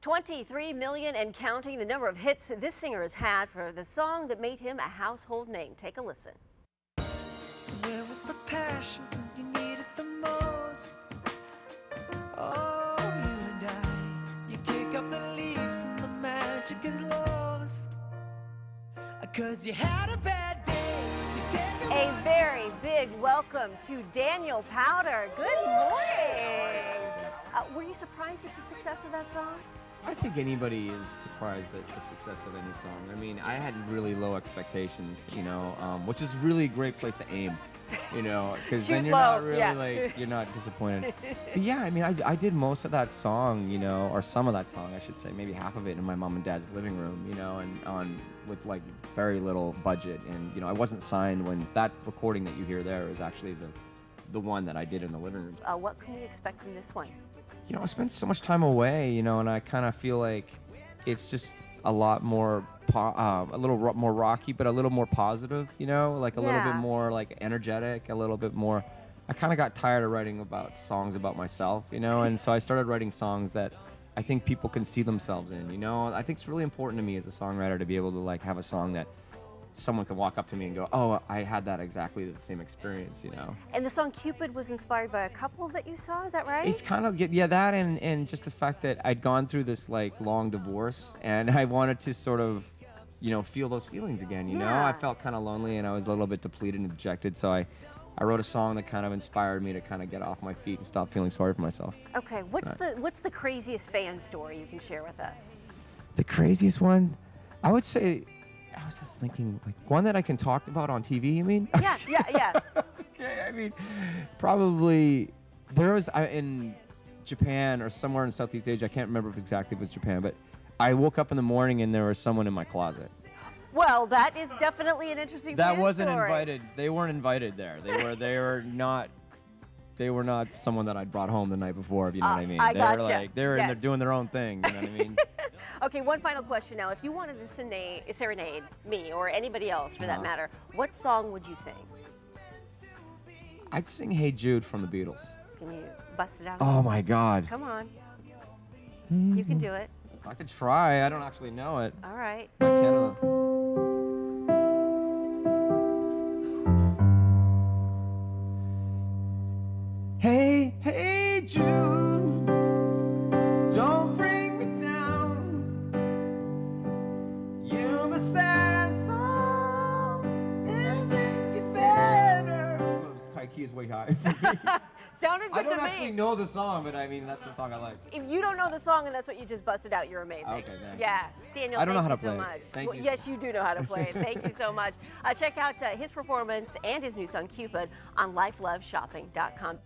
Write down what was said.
23 million and counting the number of hits this singer has had for the song that made him a household name. Take a listen. So where was the passion you needed the most? Oh, you and I, you kick up the leaves and the magic is lost. Cause you had a bad day. A very big welcome to Daniel Powter. Good morning. Uh, were you surprised at the success of that song? I think anybody is surprised at the success of any song. I mean, I had really low expectations, you know, um, which is really a great place to aim, you know, because then you're not really yeah. like you're not disappointed. but yeah, I mean, I, I did most of that song, you know, or some of that song, I should say, maybe half of it in my mom and dad's living room, you know, and on with like very little budget, and you know, I wasn't signed when that recording that you hear there is actually the the one that I did in the living room. Uh, what can we expect from this one? You know, I spent so much time away, you know, and I kind of feel like it's just a lot more, po- uh, a little ro- more rocky, but a little more positive, you know, like a little bit more like energetic, a little bit more. I kind of got tired of writing about songs about myself, you know, and so I started writing songs that I think people can see themselves in, you know. I think it's really important to me as a songwriter to be able to like have a song that someone can walk up to me and go, "Oh, I had that exactly the same experience," you know. And the song Cupid was inspired by a couple that you saw, is that right? It's kind of yeah that and and just the fact that I'd gone through this like long divorce and I wanted to sort of you know feel those feelings again. You know, I felt kind of lonely and I was a little bit depleted and dejected. So I I wrote a song that kind of inspired me to kind of get off my feet and stop feeling sorry for myself. okay, what's Right. the what's the craziest fan story you can share with us? The craziest one, I would say. I was just thinking, like one that I can talk about on TV. You mean? Yeah, yeah, yeah. okay, I mean, probably there was I, in Japan or somewhere in Southeast Asia. I can't remember if exactly it was Japan, but I woke up in the morning and there was someone in my closet. Well, that is definitely an interesting That wasn't story. invited. They weren't invited there. They were. They were not. They were not someone that I'd brought home the night before. If you know Ah, what I mean. I they were gotcha. like they were in there Yes. doing their own thing. You know what I mean? Okay, one final question now. If you wanted to serenade, serenade me or anybody else for that Uh-huh. matter, what song would you sing? I'd sing "Hey Jude" from the Beatles. Can you bust it out? Oh my God. Come on, you can do it. I could try. I don't actually know it. All right. I can't, uh, Hey, hey, Jude, sad song, and make it better. Oh, high key is way high. Sounded good I don't to actually me. know the song, but I mean that's the song I like. If you don't know the song and that's what you just busted out, you're amazing. Okay, yeah, Daniel. I don't know how to so play much. Thank Well, you. Yes, you do know how to play it. Thank you so much. Uh, check out uh, his performance and his new song Cupid on LifeLoveShopping.com.